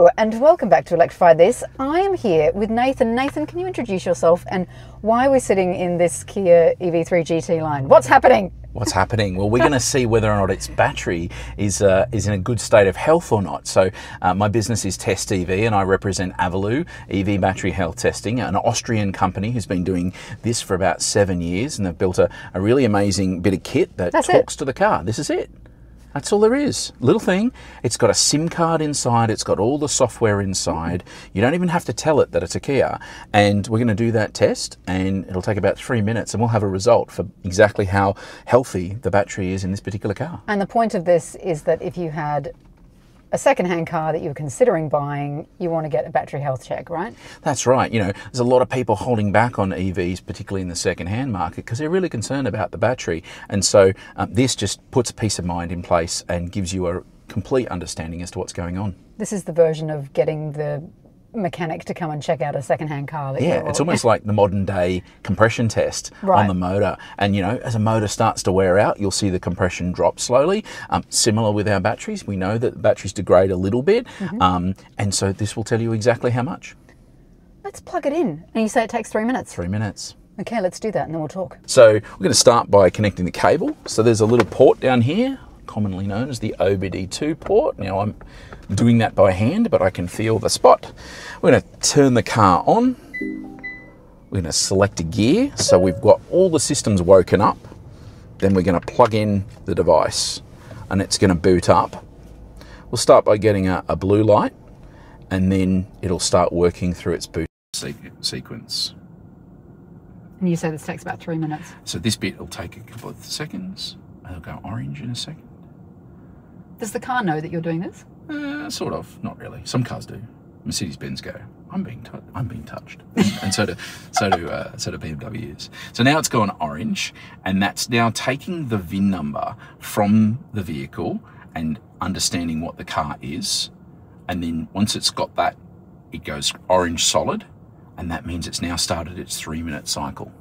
Hello and welcome back to Electrify This. I am here with Nathan. Nathan, can you introduce yourself and why we're sitting in this Kia EV3 GT line? What's happening? What's happening? Well, we're going to see whether or not its battery is uh, is in a good state of health or not. So, uh, my business is Test EV, and I represent Aviloo EV Battery Health Testing, an Austrian company who's been doing this for about seven years, and they've built a, a really amazing bit of kit that That's talks it. to the car. This is it. That's all there is. Little thing. It's got a SIM card inside. It's got all the software inside. You don't even have to tell it that it's a Kia. And we're going to do that test, and it'll take about three minutes, and we'll have a result for exactly how healthy the battery is in this particular car. And the point of this is that if you had a second-hand car that you're considering buying, you want to get a battery health check, right? That's right. You know, there's a lot of people holding back on EVs, particularly in the second-hand market, because they're really concerned about the battery. And so um, this just puts a peace of mind in place and gives you a complete understanding as to what's going on. This is the version of getting the mechanic to come and check out a second-hand car. That Yeah, it's almost like the modern day compression test Right. on the motor. And you know, as a motor starts to wear out, you'll see the compression drop slowly. Um, similar with our batteries, we know that batteries degrade a little bit, Mm-hmm. um, and so this will tell you exactly how much. Let's plug it in. And you say it takes three minutes. Three minutes. Okay, let's do that and then we'll talk. So we're going to start by connecting the cable. So there's a little port down here, commonly known as the OBD2 port. Now I'm doing that by hand, but I can feel the spot. We're going to turn the car on. We're going to select a gear. So we've got all the systems woken up. Then we're going to plug in the device and it's going to boot up. We'll start by getting a, a blue light and then it'll start working through its boot se- sequence. And you say this takes about three minutes. So this bit will take a couple of seconds. It'll go orange in a second. Does the car know that you're doing this? Uh, sort of, not really. Some cars do. Mercedes Benz go. I'm being, tou- I'm being touched, and so do, so do, uh, so do BMWs. So now it's gone orange, and that's now taking the VIN number from the vehicle and understanding what the car is, and then once it's got that, it goes orange solid, and that means it's now started its three-minute cycle.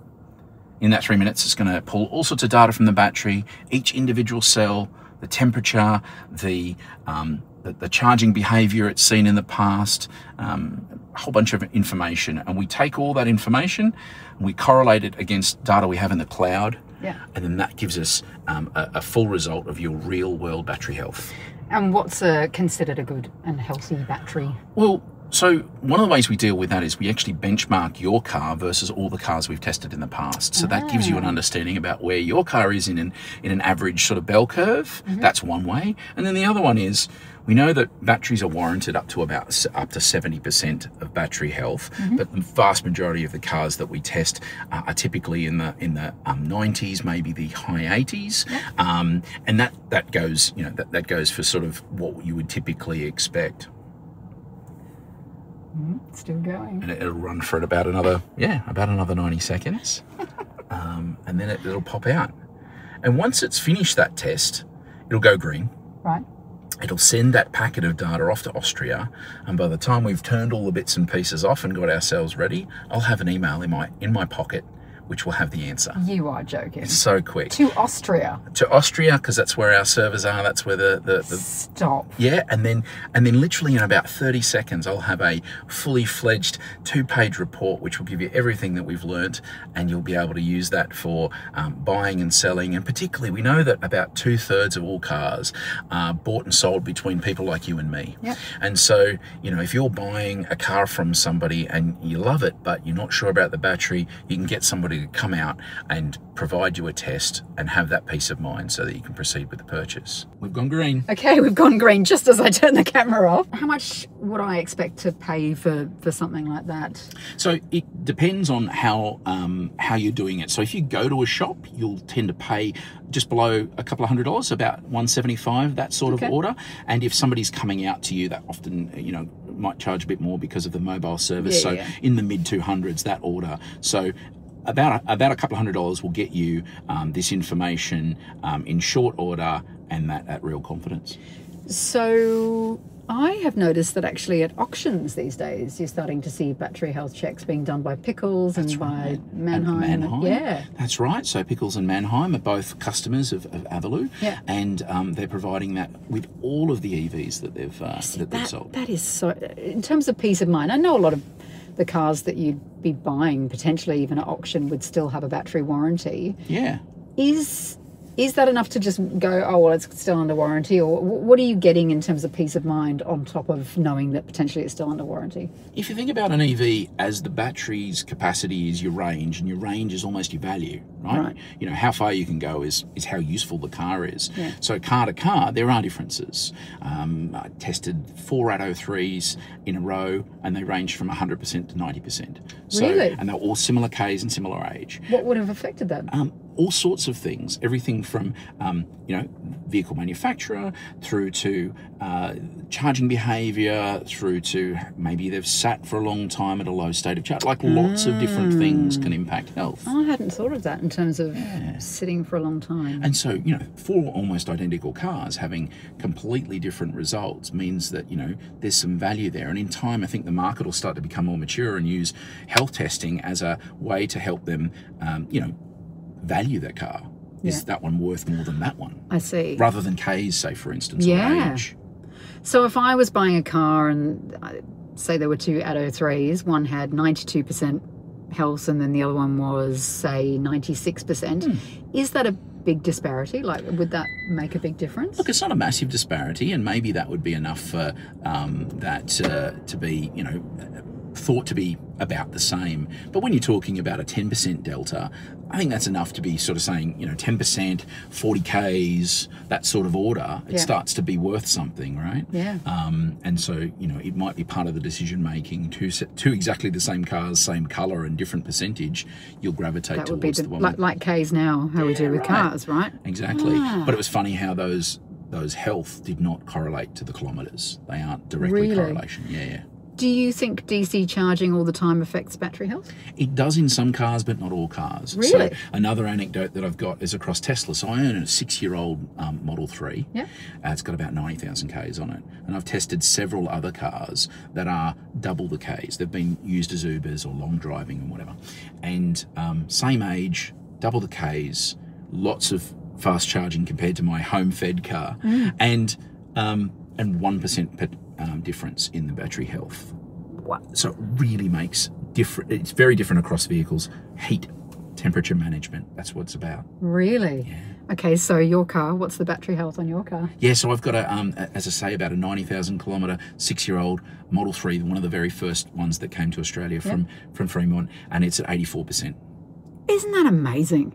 In that three minutes, it's going to pull all sorts of data from the battery, each individual cell, the temperature, the um, the, the charging behavior it's seen in the past, um, a whole bunch of information, and we take all that information and we correlate it against data we have in the cloud, Yeah. and then that gives us um, a, a full result of your real world battery health. And what's uh, considered a good and healthy battery? Well, so one of the ways we deal with that is we actually benchmark your car versus all the cars we've tested in the past. So that gives you an understanding about where your car is in an in an average sort of bell curve. That's one way. And then the other one is we know that batteries are warranted up to about up to 70% of battery health, but the vast majority of the cars that we test uh, are typically in the in the um, 90s, maybe the high 80s, um, and that that goes you know that, that goes for sort of what you would typically expect Still going. and it- it'll run for about another yeah about another 90 seconds. Um, and then it, it'll pop out. And once it's finished that test it'll go green. Right. it'll send that packet of data off to austria. And by the time we've turned all the bits and pieces off and got ourselves ready i'll have an email in my in my pocket which will have the answer You are joking. it's so quick To Austria. to austria because that's where our servers are that's where the, the, the Stop. yeah, and then and then literally in about 30 seconds, I'll have a fully fledged two-page report which will give you everything that we've learnt, and you'll be able to use that for um, buying and selling. And particularly, we know that about two-thirds of all cars are bought and sold between people like you and me. Yep. And so, you know, if you're buying a car from somebody and you love it, but you're not sure about the battery, you can get somebody to come out and provide you a test and have that peace of mind so that you can proceed with the purchase. We've gone green. Okay, we've gone green just as I turn the camera off. How much would I expect to pay for, for something like that? So it depends on how um, how you're doing it. So if you go to a shop, you'll tend to pay just below a couple of hundred dollars, about one seventy five, that sort Okay. of order. And if somebody's coming out to you, that often you know might charge a bit more because of the mobile service. Yeah, so yeah. in the mid two hundreds, that order. So. About a, about a couple of hundred dollars will get you um, this information um, in short order and that at real confidence. So I have noticed that actually at auctions these days, you're starting to see battery health checks being done by Pickles and by right. Manheim. And Manheim. Yeah. That's right. So Pickles and Manheim are both customers of, of Aviloo. Yeah. And um, they're providing that with all of the EVs that they've, uh, that they've sold. that is so. In terms of peace of mind, I know a lot of the cars that you'd be buying, potentially even at auction, would still have a battery warranty. yeah. Is is that enough to just go? Oh well, it's still under warranty, or what are you getting in terms of peace of mind on top of knowing that potentially it's still under warranty? If you think about an EV as the battery's capacity is your range, and your range is almost your value, right? Right. You know how far you can go is is how useful the car is. Yeah. So car to car, there are differences. Um, I tested four threes in a row, and they range from 100% to 90%. So, Really? And they're all similar Ks and similar age. What would have affected that? um, all sorts of things, everything from um, you know vehicle manufacturer through to uh, charging behaviour, through to maybe they've sat for a long time at a low state of charge. Like lots of different things can impact health. I hadn't thought of that in terms of sitting for a long time. And so, you know, four almost identical cars having completely different results means that, you know, there's some value there. And in time, I think the market will start to become more mature and use health testing as a way to help them, um, you know, value their car. Is Yeah. that one worth more than that one? I see. Rather than K's, say, for instance, Yeah. So if I was buying a car and uh, say there were two Atto threes, one had 92% health and then the other one was say 96%, Hmm. is that a big disparity? Like, would that make a big difference? Look, it's not a massive disparity, and maybe that would be enough for um, that uh, to be, you know, thought to be about the same. But when you're talking about a 10% delta, I think that's enough to be sort of saying, you know, 10%, 40 Ks, that sort of order. It Yeah. starts to be worth something, right? Yeah. Um, and so, you know, it might be part of the decision making. Two, two exactly the same cars, same colour, and different percentage, you'll gravitate that towards the, the, one like, with like K's now, how we do with right. cars, right? Exactly. Ah. But it was funny how those those health did not correlate to the kilometres. They aren't directly Really? correlation. Yeah, yeah. Do you think DC charging all the time affects battery health? It does in some cars, but not all cars. Really? So another anecdote that I've got is across Tesla. So I own a six-year-old um, Model Three. Yeah. Uh, it's got about ninety thousand k's on it, and I've tested several other cars that are double the k's. They've been used as Ubers or long driving and whatever, and um, same age, double the k's, lots of fast charging compared to my home-fed car, and um, and one percent um, difference in the battery health. What? So it really makes different. It's very different across vehicles. Heat, temperature management. That's what it's about. Really? Okay, so your car, what's the battery health on your car? Yeah. So I've got a, um, a- as I say, about a ninety thousand kilometre, six-year-old Model Three, one of the very first ones that came to Australia from from Fremont, and it's at eighty-four percent. Isn't that amazing?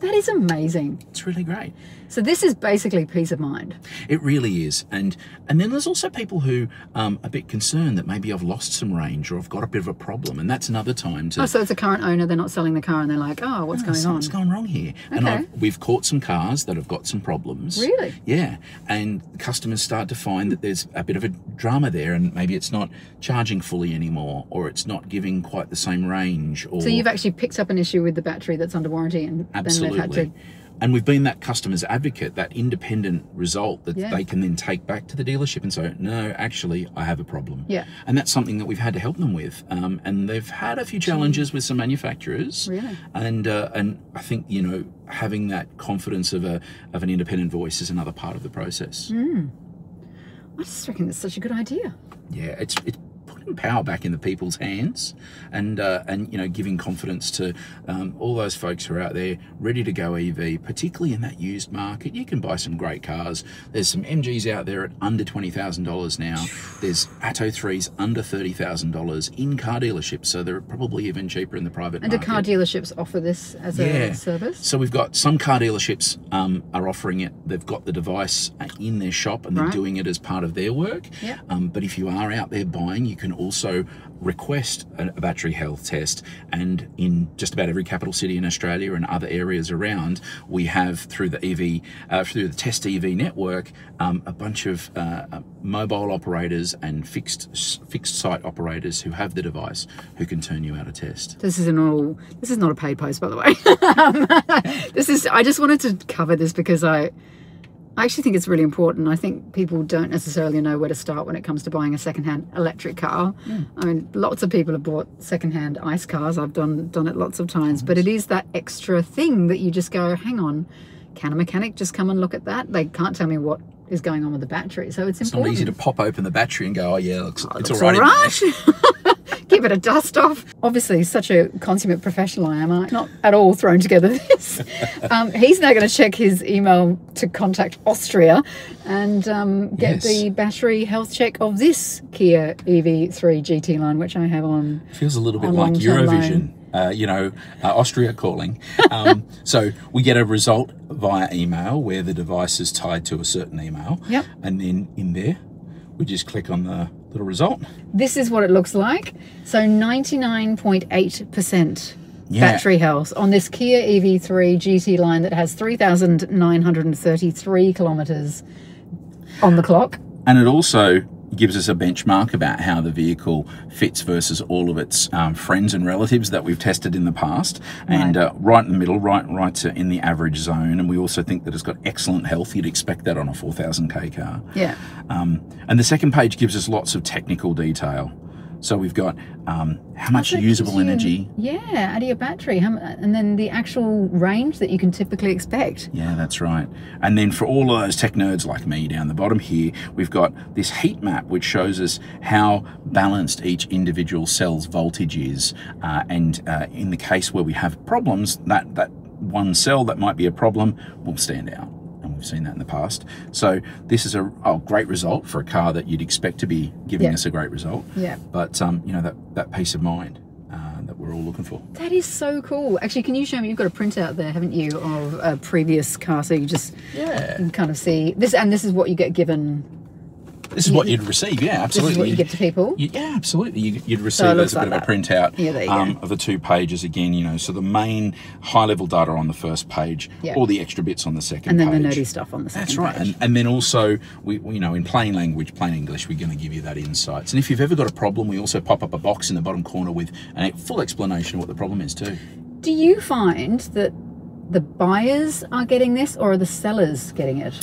That is amazing. It's really great. So this is basically peace of mind. It really is, and and then there's also people who um, are a bit concerned that maybe I've lost some range or I've got a bit of a problem, and that's another time to Oh, so it's a current owner, they're not selling the car and they're like, oh, what's going on? Something's going wrong here. And Okay. I've, we've caught some cars that have got some problems. Really? Yeah. And customers start to find that there's a bit of a drama there, and maybe it's not charging fully anymore, or it's not giving quite the same range. Or So you've actually picked up an issue with the battery that's under warranty and then absolutely. they've had to And we've been that customer's advocate, that independent result that Yeah. they can then take back to the dealership and say, no, actually, I have a problem. Yeah. And that's something that we've had to help them with. Um, and they've had a few challenges with some manufacturers. Really? And uh, and I think you know having that confidence of a of an independent voice is another part of the process. Mm. I just reckon it's such a good idea. Yeah, it's it's putting power back in the people's hands, and uh, and you know giving confidence to um, all those folks who are out there ready to go EV, particularly in that used market. You can buy some great cars. There's some MGs out there at under twenty thousand dollars now. There's Atto threes under thirty thousand dollars in car dealerships, so they're probably even cheaper in the private And do car dealerships offer this as a service? So we've got some car dealerships um, are offering it. They've got the device in their shop and they're Right. doing it as part of their work. Yeah. Um, but if you are out there buying, you can also request a, battery health test. And in just about every capital city in Australia and other areas around, we have through the EV, uh, through the Test EV network, um, a bunch of uh, uh, mobile operators and fixed fixed site operators who have the device who can turn you out a test. This isn't all. This is not a paid post, by the way. Um, this is. I just wanted to cover this because I, I actually think it's really important. I think people don't necessarily know where to start when it comes to buying a secondhand electric car. Hmm. I mean, lots of people have bought secondhand ice cars. I've done done it lots of times, but it is that extra thing that you just go, hang on, can a mechanic just come and look at that? They can't tell me what is going on with the battery, so it's It's not easy to pop open the battery and go, oh yeah, looks, oh, it's Looks all right. there." right. Give it a dust off. Obviously, such a consummate professional I am. I'm not at all thrown together this. Um, he's now going to check his email to contact Austria and um, get Yes. the battery health check of this Kia EV3 GT line, which I have on. Feels a little bit like Eurovision. Uh, you know, uh, Austria calling. Um, so we get a result via email where the device is tied to a certain email. Yep. And then in there, we just click on the little result. This is what it looks like. So 99.8% Yeah. battery health on this Kia EV3 GT line that has 3,933 kilometres on the clock. And it also gives us a benchmark about how the vehicle fits versus all of its um, friends and relatives that we've tested in the past, and uh, right in the middle, right right to in the average zone. And we also think that it's got excellent health. You'd expect that on a 4,000k car. Yeah. Um, and the second page gives us lots of technical detail. So we've got um, how much usable energy. Yeah, out of your battery, how, and then the actual range that you can typically expect. Yeah, that's right. And then for all of those tech nerds like me down the bottom here, we've got this heat map which shows us how balanced each individual cell's voltage is. Uh, and uh, in the case where we have problems, that, that one cell that might be a problem will stand out. We've seen that in the past. So this is a oh, great result for a car that you'd expect to be giving Yeah. us a great result. Yeah. But, um, you know, that, that peace of mind uh, that we're all looking for. That is so cool. Actually, can you show me? You've got a printout there, haven't you, of a previous car, so you just Yeah. can kind of see this. And this is what you get given. This is what you'd receive. Yeah, This absolutely. is what you give to people. You- Yeah, absolutely. You, you'd receive looks as a bit like of a printout Yeah, um, of the two pages again. You know, so the main high-level data on the first page, Yeah. all the extra bits on the second And then page. the nerdy stuff on the second That's right, and, and then also we, we- you know, in plain language, plain English, we're going to give you that insights. And if you've ever got a problem, we also pop up a box in the bottom corner with a full explanation of what the problem is too. Do you find that the buyers are getting this, or are the sellers getting it?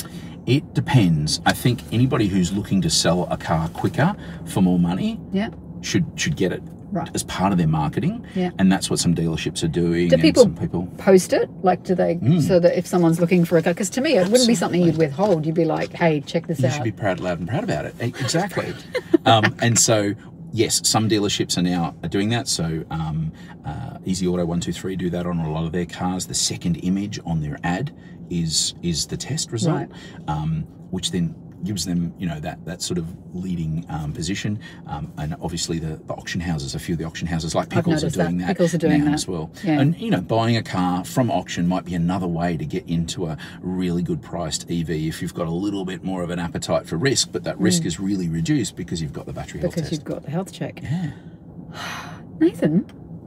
It depends. I think anybody who's looking to sell a car quicker for more money Yeah. should should get it Right. as part of their marketing. Yeah. And that's what some dealerships are doing. Do and people- some people Post it, like, do they, Mm. so that if someone's looking for a car, because to me, it wouldn't be something you'd withhold. You'd be like, hey, check this you out. You should be proud, loud, and proud about it. Exactly. um, and so, yes, some dealerships are now doing that. So, um, uh, Easy Auto One Two Three do that on a lot of their cars. The second image on their ad is is the test result, Right. um, which then gives them you know that that sort of leading um, position um, and obviously the, the auction houses a few of the auction houses like pickles are noticed that. doing that, Pickles are doing now that. as well Yeah. and you know buying a car from auction might be another way to get into a really good priced ev if you've got a little bit more of an appetite for risk but that risk is really reduced because you've got the battery health Mm. because test you've got the health check. yeah Nathan,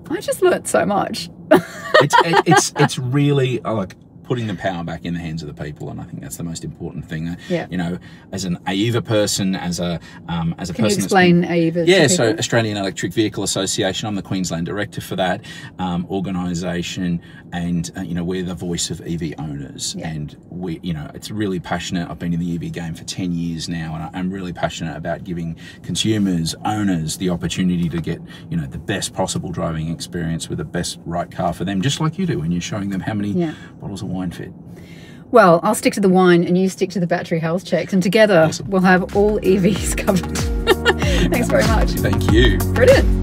I just learnt so much. it's it, it's it's really like putting the power back in the hands of the people, and I think that's the most important thing. Uh, Yeah. You know, as an AEVA person, as a um, as a Can you person been- explain AEVA? Yeah, to so? Australian Electric Vehicle Association. I'm the Queensland director for that um, organisation, and uh, you know we're the voice of EV owners, Yeah. and we, you know, it's really passionate. I've been in the EV game for ten years now, and I'm really passionate about giving consumers, owners, the opportunity to get you know the best possible driving experience with the best right car for them, just like you do when you're showing them how many Yeah. bottles of wine fit. Well, I'll stick to the wine and you stick to the battery health checks, and together Awesome. we'll have all EVs covered. Thanks very much. Thank you. Brilliant.